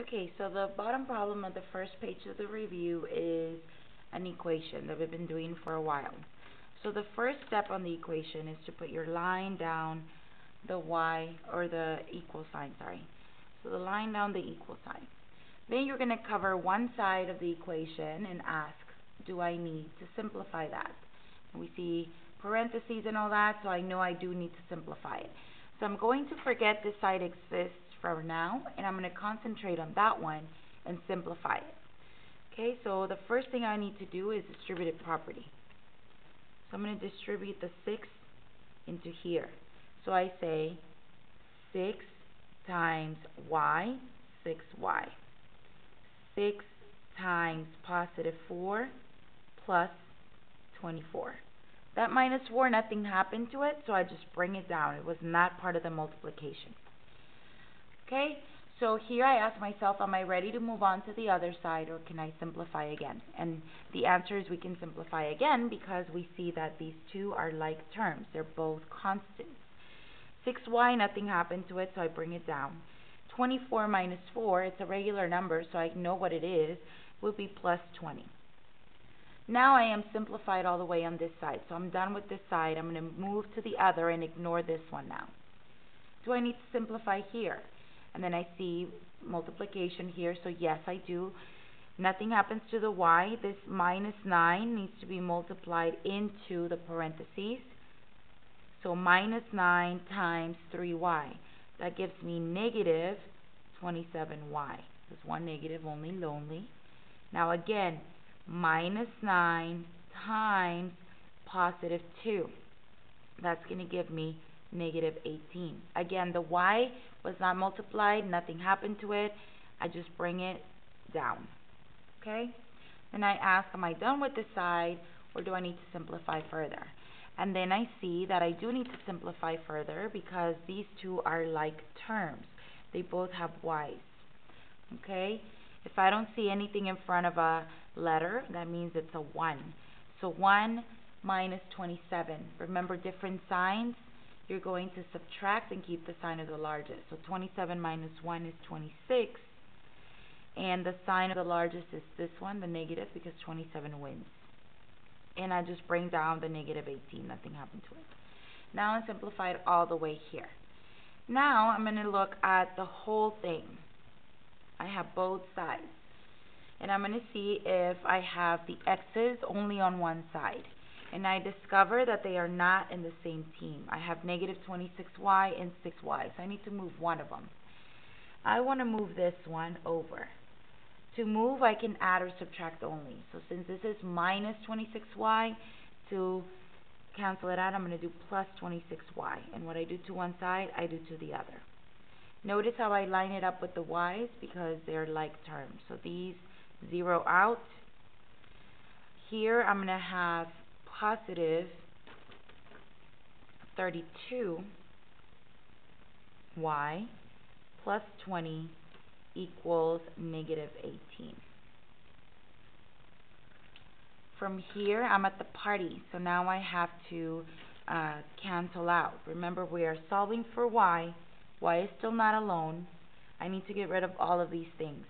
Okay, so the bottom problem of the first page of the review is an equation that we've been doing for a while. So the first step on the equation is to put your line down the y, or the equal sign, sorry. So the line down the equal sign. Then you're going to cover one side of the equation and ask, do I need to simplify that? And we see parentheses and all that, so I know I do need to simplify it. So I'm going to forget this side exists for now, and I'm going to concentrate on that one and simplify it. Okay, so the first thing I need to do is distributive property. So I'm going to distribute the 6 into here. So I say 6 times y, 6y. 6 times positive 4 plus 24. That minus 4, nothing happened to it, so I just bring it down. It was not part of the multiplication. Okay, so here I ask myself, am I ready to move on to the other side or can I simplify again? And the answer is we can simplify again because we see that these two are like terms. They're both constants. 6y, nothing happened to it, so I bring it down. 24 minus 4, it's a regular number, so I know what it is, will be plus 20. Now I am simplified all the way on this side, so I'm done with this side. I'm going to move to the other and ignore this one now. Do I need to simplify here? And then I see multiplication here, so yes, I do. Nothing happens to the y. This minus 9 needs to be multiplied into the parentheses. So minus 9 times 3y. That gives me negative 27y. There's one negative, only lonely. Now again, minus 9 times positive 2. That's going to give me negative 18. Again, the y was not multiplied, nothing happened to it. I just bring it down. Okay? Then I ask, am I done with this side or do I need to simplify further? And then I see that I do need to simplify further because these two are like terms. They both have y's. Okay? If I don't see anything in front of a letter, that means it's a 1. So 1 minus 27. Remember different signs? You're going to subtract and keep the sign of the largest. So 27 minus 1 is 26. And the sign of the largest is this one, the negative, because 27 wins. And I just bring down the negative 18. Nothing happened to it. Now I simplified all the way here. Now I'm going to look at the whole thing. I have both sides. And I'm going to see if I have the x's only on one side and I discover that they are not in the same team. I have negative 26y and 6y, so I need to move one of them. I want to move this one over. To move, I can add or subtract only. So since this is minus 26y, to cancel it out, I'm going to do plus 26y. And what I do to one side, I do to the other. Notice how I line it up with the y's because they're like terms. So these zero out. Here I'm going to have positive 32 y plus 20 equals negative 18. From here, I'm at the party, so now I have to uh, cancel out. Remember, we are solving for y. y is still not alone. I need to get rid of all of these things.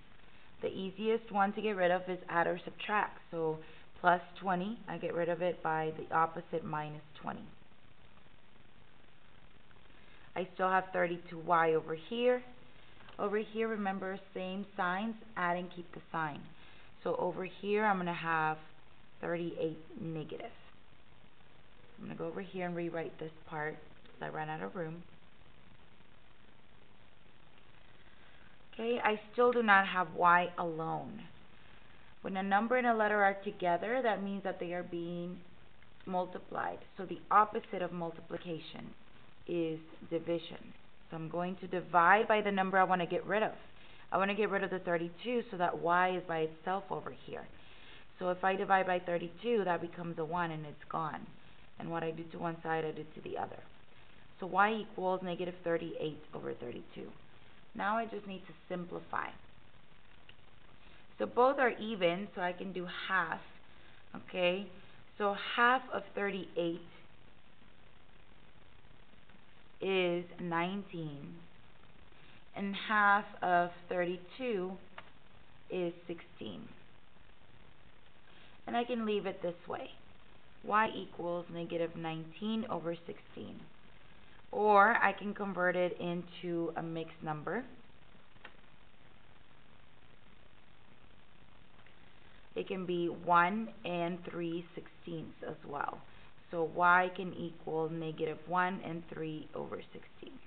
The easiest one to get rid of is add or subtract. So plus 20. I get rid of it by the opposite minus 20. I still have 32y over here. Over here, remember, same signs, add and keep the sign. So over here, I'm going to have 38 negative. I'm going to go over here and rewrite this part because I ran out of room. Okay, I still do not have y alone. When a number and a letter are together, that means that they are being multiplied. So the opposite of multiplication is division. So I'm going to divide by the number I want to get rid of. I want to get rid of the 32 so that y is by itself over here. So if I divide by 32, that becomes a 1 and it's gone. And what I do to one side, I do to the other. So y equals negative 38 over 32. Now I just need to simplify. So both are even, so I can do half. Okay, so half of 38 is 19. and half of thirty-two is sixteen. And I can leave it this way. y equals negative nineteen over sixteen. Or I can convert it into a mixed number. It can be one and three sixteenths as well. So y can equal negative one and three over sixteen.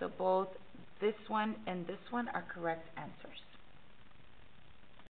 So both this one and this one are correct answers.